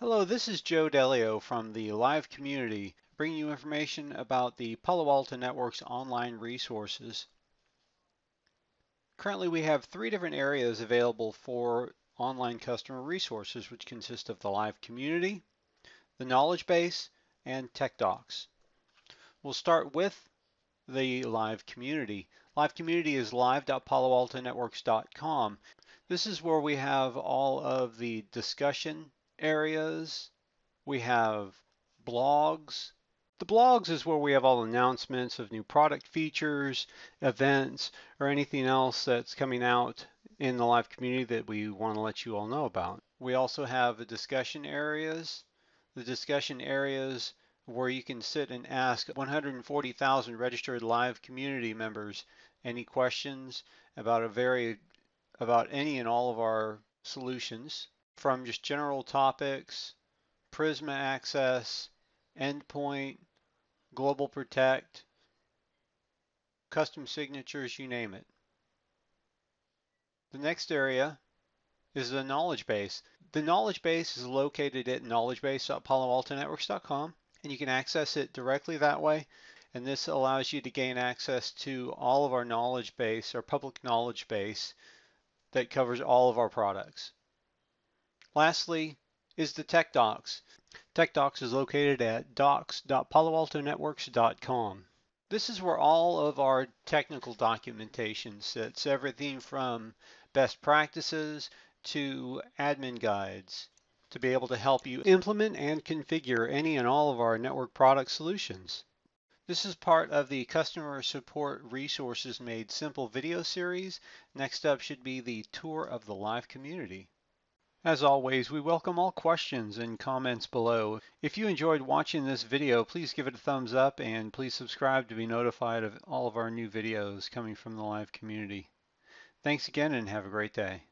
Hello, this is Joe Delio from the live community, bringing you information about the Palo Alto Network's online resources. Currently, we have three different areas available for online customer resources, which consist of the live community, the knowledge base, and Tech Docs. We'll start with the live community. Live community is live.paloaltonetworks.com. This is where we have all of the discussion areas. We have blogs. The blogs is where we have all announcements of new product features, events, or anything else that's coming out in the live community that we want to let you all know about. We also have the discussion areas. The discussion areas where you can sit and ask 140,000 registered live community members any questions about a very about any and all of our solutions from just general topics, Prisma Access, Endpoint, Global Protect, custom signatures, you name it. The next area is the knowledge base. The knowledge base is located at knowledgebase.paloaltonetworks.com and you can access it directly that way. And this allows you to gain access to all of our knowledge base, our public knowledge base that covers all of our products. Lastly is the Tech Docs. Tech Docs is located at docs.paloaltonetworks.com. This is where all of our technical documentation sits, everything from best practices to admin guides to be able to help you implement and configure any and all of our network product solutions. This is part of the Customer Support Resources Made Simple video series. Next up should be the tour of the live community. As always, we welcome all questions and comments below. If you enjoyed watching this video, please give it a thumbs up and please subscribe to be notified of all of our new videos coming from the live community. Thanks again and have a great day.